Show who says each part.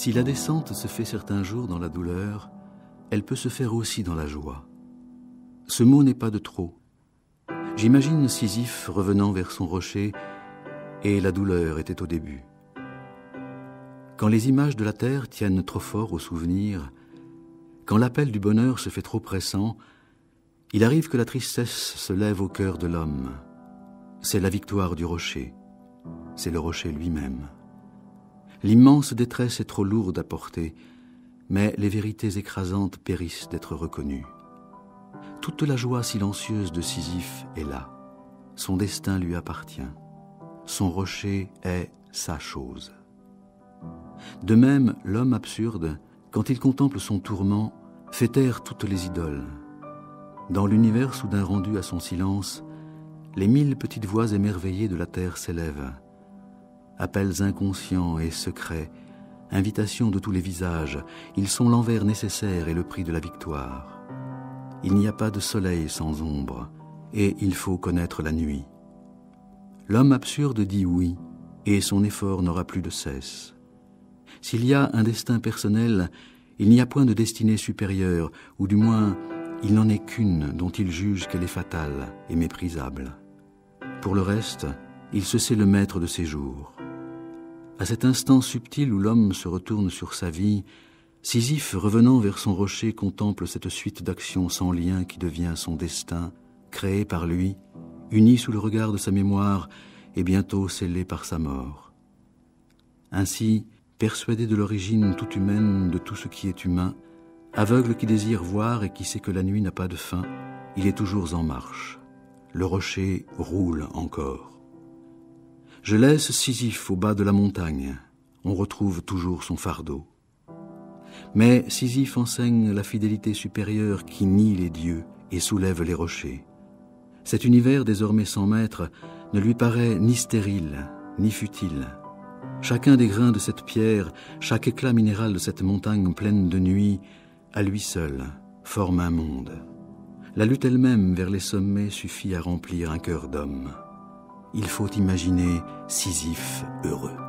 Speaker 1: Si la descente se fait certains jours dans la douleur, elle peut se faire aussi dans la joie. Ce mot n'est pas de trop. J'imagine Sisyphe revenant vers son rocher, et la douleur était au début. Quand les images de la terre tiennent trop fort au souvenir, quand l'appel du bonheur se fait trop pressant, il arrive que la tristesse se lève au cœur de l'homme. C'est la victoire du rocher. C'est le rocher lui-même. L'immense détresse est trop lourde à porter, mais les vérités écrasantes périssent d'être reconnues. Toute la joie silencieuse de Sisyphe est là. Son destin lui appartient. Son rocher est sa chose. De même, l'homme absurde, quand il contemple son tourment, fait taire toutes les idoles. Dans l'univers soudain rendu à son silence, les mille petites voix émerveillées de la terre s'élèvent. Appels inconscients et secrets, invitations de tous les visages, ils sont l'envers nécessaire et le prix de la victoire. Il n'y a pas de soleil sans ombre, et il faut connaître la nuit. L'homme absurde dit oui, et son effort n'aura plus de cesse. S'il y a un destin personnel, il n'y a point de destinée supérieure, ou du moins il n'en est qu'une dont il juge qu'elle est fatale et méprisable. Pour le reste, il se sait le maître de ses jours. À cet instant subtil où l'homme se retourne sur sa vie, Sisyphe, revenant vers son rocher, contemple cette suite d'actions sans lien qui devient son destin, créé par lui, uni sous le regard de sa mémoire et bientôt scellé par sa mort. Ainsi, persuadé de l'origine toute humaine de tout ce qui est humain, aveugle qui désire voir et qui sait que la nuit n'a pas de fin, il est toujours en marche. Le rocher roule encore. Je laisse Sisyphe au bas de la montagne. On retrouve toujours son fardeau. Mais Sisyphe enseigne la fidélité supérieure qui nie les dieux et soulève les rochers. Cet univers désormais sans maître ne lui paraît ni stérile, ni futile. Chacun des grains de cette pierre, chaque éclat minéral de cette montagne pleine de nuit, à lui seul, forme un monde. La lutte elle-même vers les sommets suffit à remplir un cœur d'homme. Il faut imaginer Sisyphe heureux.